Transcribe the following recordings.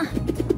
Come on.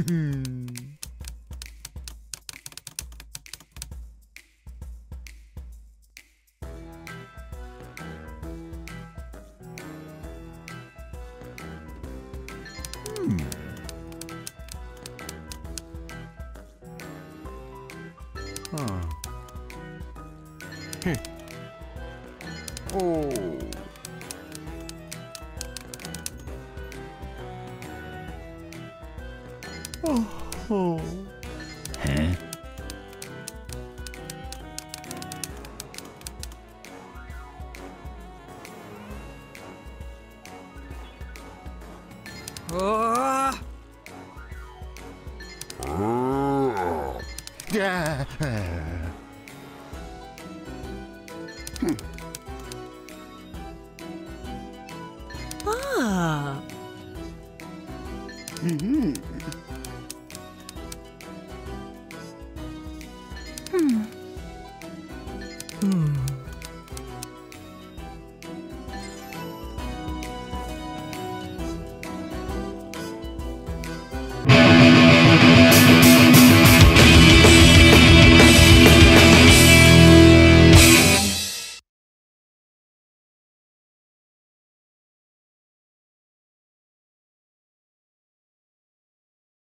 Hmm. Hmm. Hmm. Huh. Heh. Oh. Oh. Ah! Yeah. Ah. Mhm.